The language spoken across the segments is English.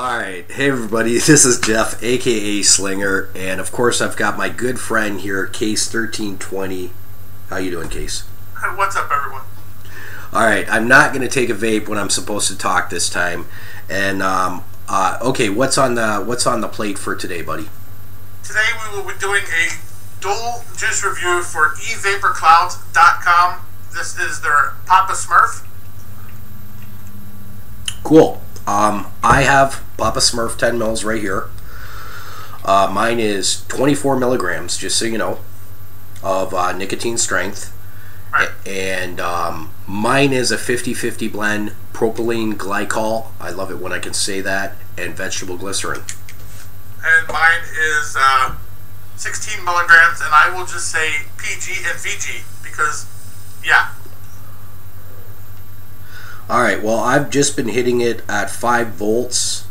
All right, hey everybody, this is Jeff, aka Slinger, and of course I've got my good friend here, Case thirteen twenty. How you doing, Case? Hey, what's up, everyone? All right, I'm not going to take a vape when I'm supposed to talk this time, and um, uh, okay, what's on the what's on the plate for today, buddy? Today we will be doing a dual juice review for evaporclouds.com. This is their Papa Smurf. Cool. Um, I have Papa Smurf 10 mils right here. Uh, mine is 24 milligrams, just so you know, of uh, nicotine strength. Right. And um, mine is a 50 50 blend propylene glycol. I love it when I can say that, and vegetable glycerin. And mine is uh, 16 milligrams, and I will just say PG and VG because, yeah, All right, well, I've just been hitting it at 5 volts,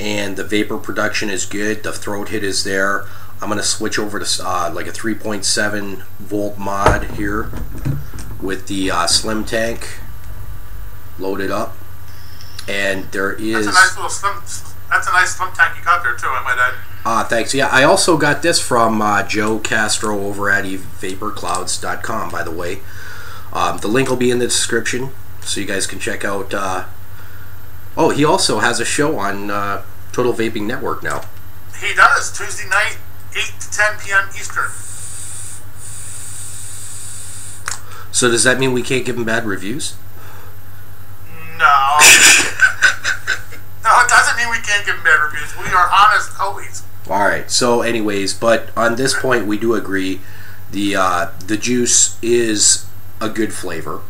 and the vapor production is good. The throat hit is there. I'm going to switch over to uh, like a 3.7 volt mod here with the uh, slim tank loaded up. And there is. that's a nice little slim. That's a nice slim tank you got there too. I might add. Ah, thanks. Yeah, I also got this from uh, Joe Castro over at evaporclouds.com, by the way. Um, the link will be in the description, so you guys can check out. Uh... Oh, he also has a show on uh, Total Vaping Network now. He does Tuesday night, 8 to 10 p.m. Eastern. So does that mean we can't give him bad reviews? No. no, it doesn't mean we can't give them bad reviews. We are honest always. All right. So, anyways, but on this point, we do agree the uh, the juice is a good flavor.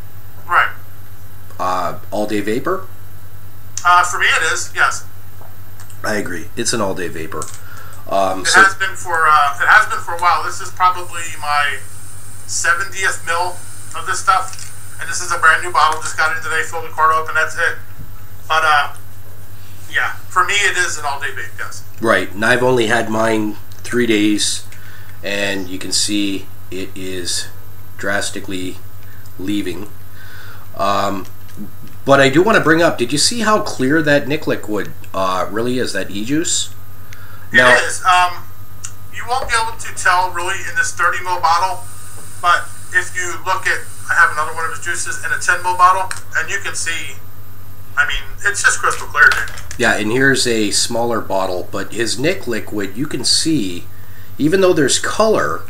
All day vapor. Uh, for me, it is. Yes. I agree. It's an all day vapor. Um, It so has been for uh, it has been for a while. This is probably my 70th mil of this stuff, and this is a brand new bottle. Just got it today, filled the cart open. That's it. But uh, yeah, for me, it is an all day vape. Yes. right, and I've only had mine three days, and you can see it is drastically leaving. Um, but I do want to bring up. Did you see how clear that nic liquid uh, really is? That e juice. It is. Um, you won't be able to tell really in this 30 ml bottle, but if you look at, I have another one of his juices in a 10 ml bottle, and you can see. I mean, it's just crystal clear, dude. Yeah, and here's a smaller bottle, but his nic liquid, you can see, even though there's color,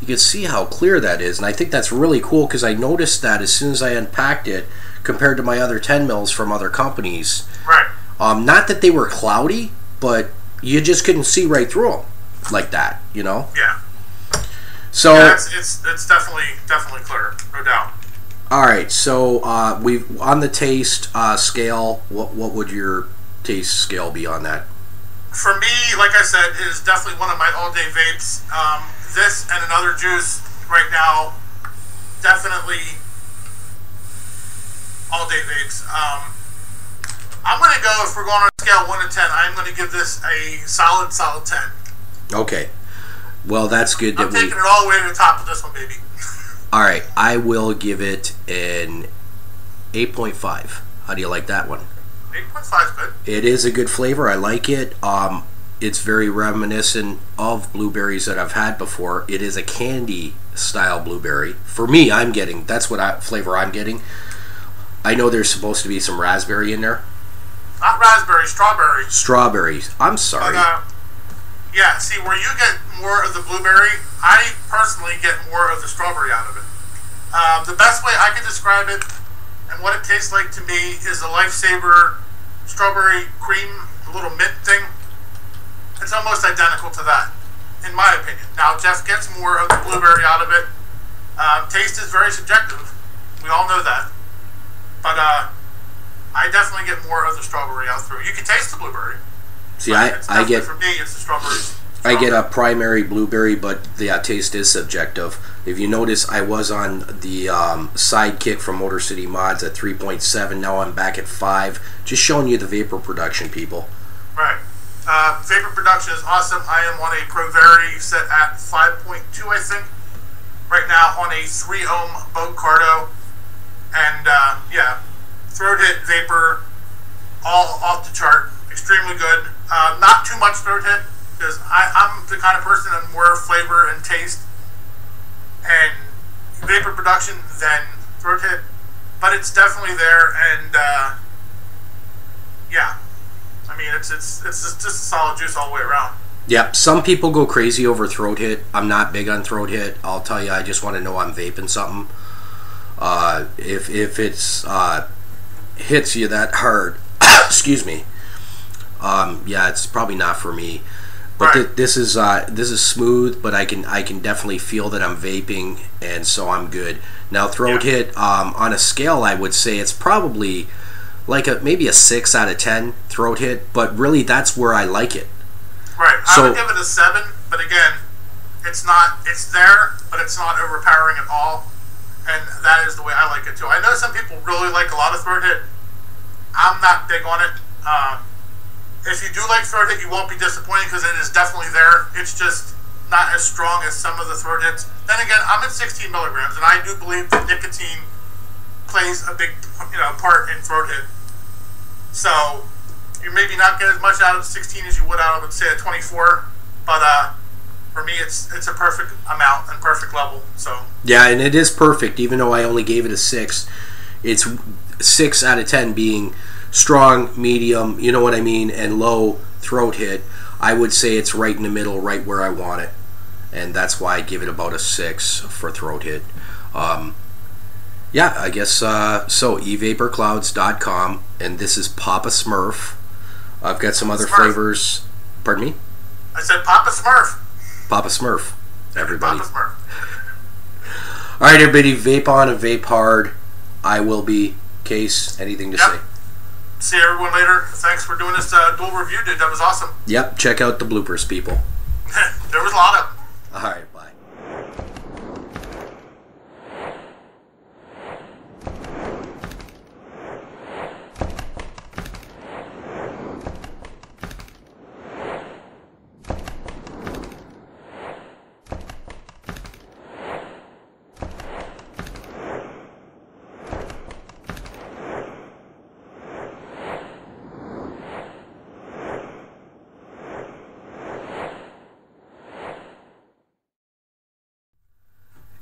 you can see how clear that is. And I think that's really cool because I noticed that as soon as I unpacked it compared to my other 10 mils from other companies. Right. Um, not that they were cloudy, but you just couldn't see right through them like that, you know? Yeah. So, Yeah, it's, it's it's definitely definitely clear, no doubt. all right, so uh, we've on the taste uh, scale, what, what would your taste scale be on that? For me, like I said, it is definitely one of my all day vapes. Um, this and another juice right now, definitely all day vapes. Um, I'm gonna go if we're going on a scale one to ten. I'm gonna give this a solid, solid ten. Okay. Well, that's good that I'm we. taking it all the way to the top of this one, baby. All right, I will give it an 8.5. How do you like that one? Eight point five is good. It is a good flavor. I like it. Um, it's very reminiscent of blueberries that I've had before. It is a candy style blueberry. For me, I'm getting that's what I, flavor I'm getting. I know there's supposed to be some raspberry in there. Not raspberry, strawberry. Strawberries. I'm sorry. But uh, yeah, see where you get more of the blueberry, I personally get more of the strawberry out of it. Um, the best way I could describe it and what it tastes like to me is a lifesaver strawberry cream, little mint thing. It's almost identical to that, in my opinion. Now Jeff gets more of the blueberry out of it. Um, taste is very subjective. We all know that. Definitely get more of the strawberry out through. You can taste the blueberry. See, I, I get for me it's the strawberries. I get a primary blueberry, but the uh, taste is subjective. If you notice, I was on the um, sidekick from Motor City Mods at 3.7. Now I'm back at 5. Just showing you the vapor production, people. Right. Uh, vapor production is awesome. I am on a Provari set at 5.2, I think, right now on a 3 ohm Boge carto. And uh, yeah, throat hit, vapor, all off the chart, extremely good. Uh, not too much throat hit because I'm the kind of person that more flavor and taste and vapor production than throat hit, but it's definitely there. And uh, yeah, I mean it's it's it's just, just a solid juice all the way around. Yep, some people go crazy over throat hit. I'm not big on throat hit. I'll tell you, I just want to know I'm vaping something. Uh, if if it's uh, hits you that hard, excuse me. Um, yeah, it's probably not for me. But Right. th- this is uh, this is smooth, but I can I can definitely feel that I'm vaping, and so I'm good. Now throat Yeah. hit um, on a scale, I would say it's probably like a maybe a six out of ten throat hit, but really that's where I like it. Right. I would give it a seven, but again, it's not. It's there, but it's not overpowering at all, and that is the way I like it too. I know some people really like a lot of throat hit. I'm not big on it. Uh, if you do like throat hit, you won't be disappointed because it is definitely there. It's just not as strong as some of the throat hits. Then again, I'm at 16 milligrams, and I do believe that nicotine plays a big, you know, part in throat hit. So you maybe not get as much out of 16 as you would out of, say, a 24. But uh, for me, it's it's a perfect amount and perfect level. So Yeah, and it is perfect, even though I only gave it a six. It's six out of ten being strong, medium, you know what I mean, and low throat hit. I would say it's right in the middle, right where I want it. And that's why I give it about a six for throat hit. Um, yeah, I guess uh, so. evaporclouds.com, and this is Papa Smurf. I've got some other Smurf. flavors. Pardon me? I said, Papa Smurf. Papa Smurf. Everybody. Papa Smurf. All right, everybody, vape on and vape hard. I will be. Case, anything to Yep. say? See everyone later. Thanks for doing this uh, dual review, dude. That was awesome. Yep, check out the bloopers, people. there was a lot of. All right,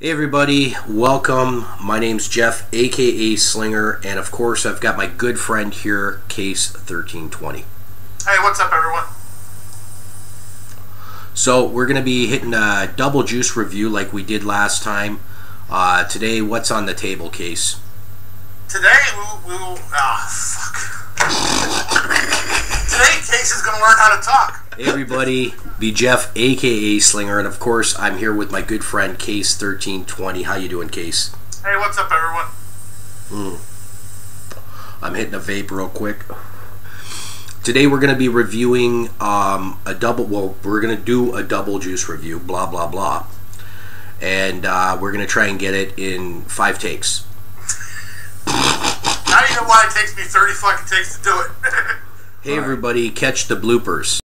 Hey, everybody, welcome. My name's Jeff, aka Slinger, and of course, I've got my good friend here, Case 1320. Hey, what's up, everyone? So, we're going to be hitting a double juice review like we did last time. Uh, today, what's on the table, Case? Today we we will. Ah, fuck. Today, Case is gonna learn how to talk. Hey, everybody, be Jeff, aka Slinger, and of course, I'm here with my good friend, Case 1320. How you doing, Case? Hey, what's up, everyone? I'm hitting a vape real quick. Today we're going to be reviewing um, a double. Well, we're going to do a double juice review. Blah blah blah, and uh, we're going to try and get it in five takes. Now you know why it takes me 30 fucking takes to do it. Hey everybody, catch the bloopers.